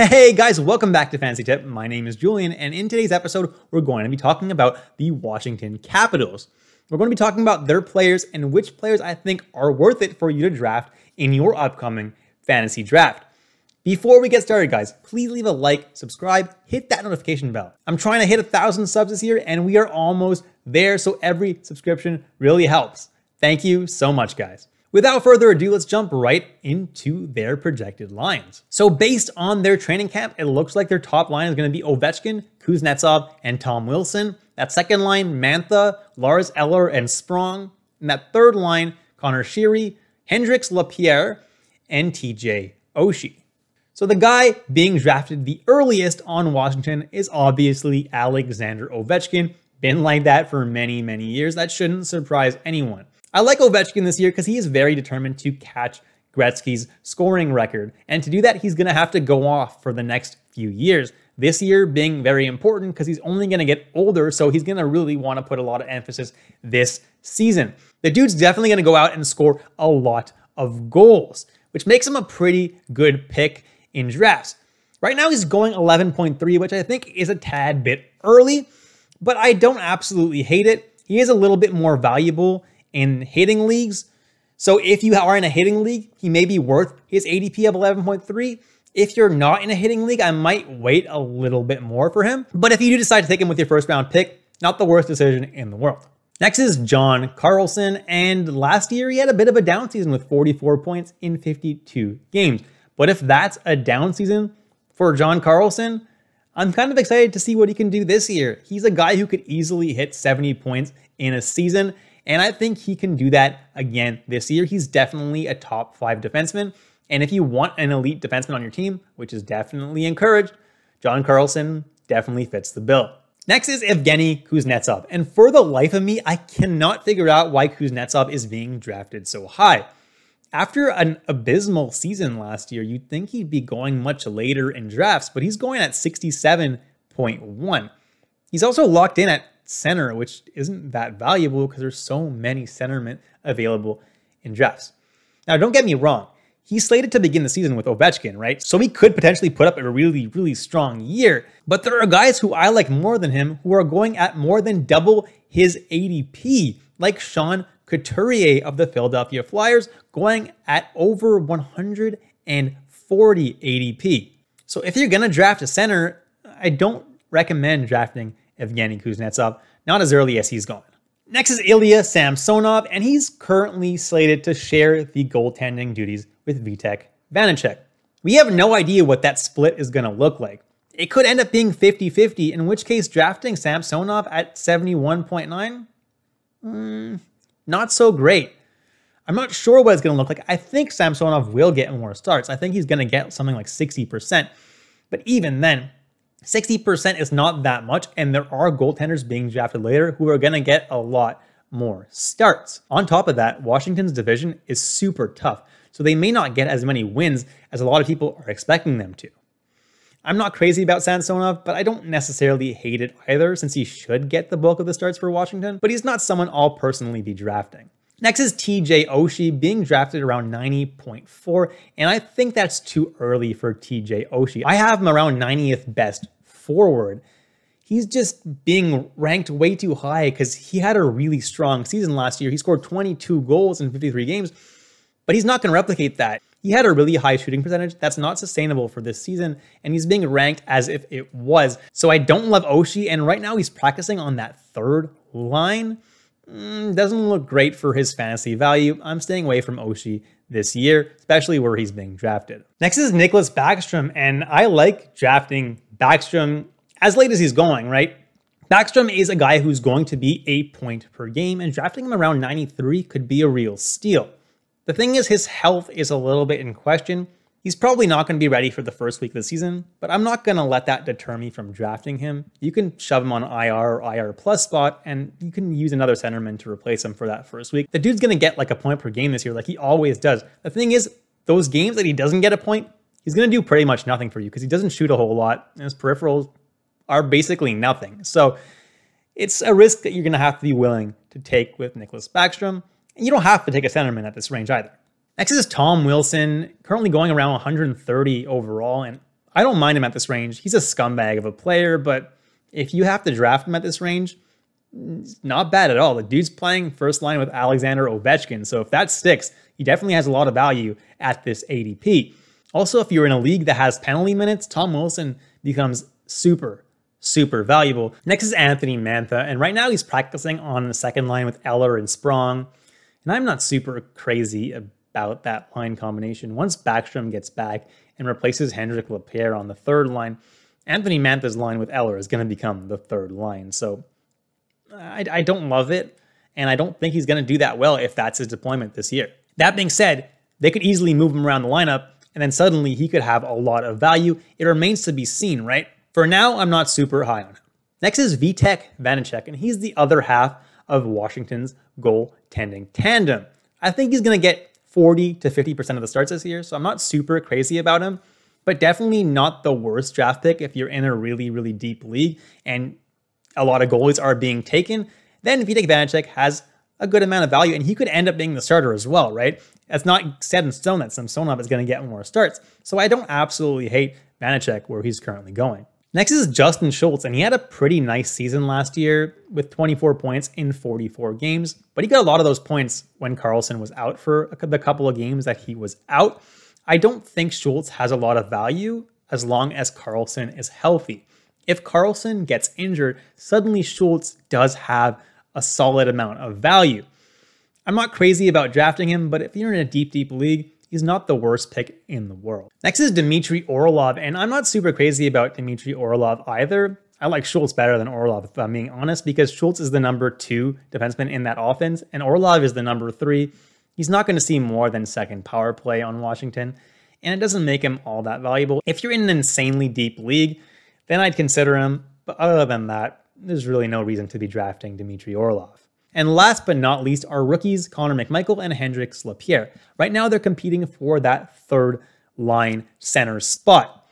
Hey guys, welcome back to Fantasy Tipped. My name is Julian, and in today's episode, we're going to be talking about the Washington Capitals. We're going to be talking about their players and which players I think are worth it for you to draft in your upcoming fantasy draft. Before we get started, guys, please leave a like, subscribe, hit that notification bell. I'm trying to hit a thousand subs this year, and we are almost there, so every subscription really helps. Thank you so much, guys. Without further ado, let's jump right into their projected lines. So based on their training camp, it looks like their top line is going to be Ovechkin, Kuznetsov, and Tom Wilson. That second line, Mantha, Lars Eller, and Sprong. And that third line, Connor Sheary, Hendrix Lapierre, and TJ Oshie. So the guy being drafted the earliest on Washington is obviously Alexander Ovechkin. Been like that for many, many years. That shouldn't surprise anyone. I like Ovechkin this year because he is very determined to catch Gretzky's scoring record. And to do that, he's going to have to go off for the next few years. This year being very important because he's only going to get older, so he's going to really want to put a lot of emphasis this season. The dude's definitely going to go out and score a lot of goals, which makes him a pretty good pick in drafts. Right now, he's going 11.3, which I think is a tad bit early, but I don't absolutely hate it. He is a little bit more valuable in hitting leagues. So if you are in a hitting league, he may be worth his ADP of 11.3. If you're not in a hitting league, I might wait a little bit more for him. But if you do decide to take him with your first round pick, not the worst decision in the world. Next is John Carlson, and last year he had a bit of a down season with 44 points in 52 games. But if that's a down season for John Carlson, I'm kind of excited to see what he can do this year. He's a guy who could easily hit 70 points in a season, and I think he can do that again this year. He's definitely a top five defenseman. And if you want an elite defenseman on your team, which is definitely encouraged, John Carlson definitely fits the bill. Next is Evgeny Kuznetsov. And for the life of me, I cannot figure out why Kuznetsov is being drafted so high. After an abysmal season last year, you'd think he'd be going much later in drafts, but he's going at 67.1. He's also locked in at center, which isn't that valuable because there's so many centermen available in drafts. Now, don't get me wrong. He's slated to begin the season with Ovechkin, right? So he could potentially put up a really, really strong year. But there are guys who I like more than him who are going at more than double his ADP, like Sean Couturier of the Philadelphia Flyers, going at over 140 ADP. So if you're going to draft a center, I don't recommend drafting Evgeny Kuznetsov, not as early as he's gone. Next is Ilya Samsonov, and he's currently slated to share the goaltending duties with Vitek Vanecek. We have no idea what that split is going to look like. It could end up being 50-50, in which case drafting Samsonov at 71.9? Mm, not so great. I'm not sure what it's going to look like. I think Samsonov will get more starts. I think he's going to get something like 60%. But even then, 60% is not that much, and there are goaltenders being drafted later who are going to get a lot more starts. On top of that, Washington's division is super tough, so they may not get as many wins as a lot of people are expecting them to. I'm not crazy about Samsonov, but I don't necessarily hate it either since he should get the bulk of the starts for Washington, but he's not someone I'll personally be drafting. Next is TJ Oshie being drafted around 90.4, and I think that's too early for TJ Oshie. I have him around 90th best forward. He's just being ranked way too high because he had a really strong season last year. He scored 22 goals in 53 games, but he's not going to replicate that. He had a really high shooting percentage. That's not sustainable for this season, and he's being ranked as if it was. So I don't love Oshie, and right now he's practicing on that third line mm, doesn't look great for his fantasy value. I'm staying away from Oshie this year, especially where he's being drafted. Next is Nicholas Backstrom, and I like drafting Backstrom as late as he's going, right? Backstrom is a guy who's going to be a point per game, and drafting him around 93 could be a real steal. The thing is, his health is a little bit in question. He's probably not going to be ready for the first week of the season, but I'm not going to let that deter me from drafting him. You can shove him on IR or IR plus spot, and you can use another centerman to replace him for that first week. The dude's going to get like a point per game this year, like he always does. The thing is, those games that he doesn't get a point, he's going to do pretty much nothing for you because he doesn't shoot a whole lot, and his peripherals are basically nothing. So it's a risk that you're going to have to be willing to take with Nicholas Backstrom. And you don't have to take a centerman at this range either. Next is Tom Wilson, currently going around 130 overall, and I don't mind him at this range. He's a scumbag of a player, but if you have to draft him at this range, not bad at all. The dude's playing first line with Alexander Ovechkin. So if that sticks, he definitely has a lot of value at this ADP. Also, if you're in a league that has penalty minutes, Tom Wilson becomes super, super valuable. Next is Anthony Mantha, and right now he's practicing on the second line with Eller and Sprong. And I'm not super crazy about that line combination. Once Backstrom gets back and replaces Hendrik Lapierre on the third line, Anthony Mantha's line with Eller is going to become the third line. So I, I don't love it, and I don't think he's going to do that well if that's his deployment this year. That being said, they could easily move him around the lineup, and then suddenly he could have a lot of value. It remains to be seen, right? For now, I'm not super high on him. Next is Vitek Vanecek, and he's the other half of Washington's goaltending tandem. I think he's going to get 40 to 50% of the starts this year, so I'm not super crazy about him, but definitely not the worst draft pick if you're in a really, really deep league and a lot of goalies are being taken. Then Vitek Vanecek has a good amount of value, and he could end up being the starter as well, right? It's not set in stone that Samsonov is going to get more starts, so I don't absolutely hate Vanecek where he's currently going. Next is Justin Schultz, and he had a pretty nice season last year with 24 points in 44 games, but he got a lot of those points when Carlson was out for the couple of games that he was out. I don't think Schultz has a lot of value as long as Carlson is healthy. If Carlson gets injured, suddenly Schultz does have a solid amount of value. I'm not crazy about drafting him, but if you're in a deep, deep league, he's not the worst pick in the world. Next is Dmitry Orlov, and I'm not super crazy about Dmitry Orlov either. I like Schultz better than Orlov, if I'm being honest, because Schultz is the number two defenseman in that offense, and Orlov is the number three. He's not going to see more than second power play on Washington, and it doesn't make him all that valuable. If you're in an insanely deep league, then I'd consider him, but other than that, there's really no reason to be drafting Dmitry Orlov. And last but not least, our rookies, Connor McMichael and Hendrik Lapierre. Right now, they're competing for that third line center spot,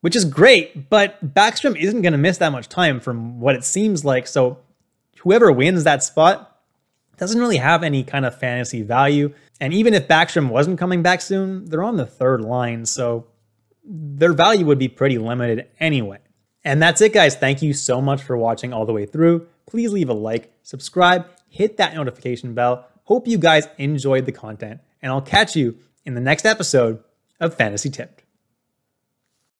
which is great, but Backstrom isn't going to miss that much time from what it seems like. So whoever wins that spot doesn't really have any kind of fantasy value. And even if Backstrom wasn't coming back soon, they're on the third line, so their value would be pretty limited anyway. And that's it, guys. Thank you so much for watching all the way through. Please leave a like, subscribe, hit that notification bell. Hope you guys enjoyed the content, and I'll catch you in the next episode of Fantasy Tipped.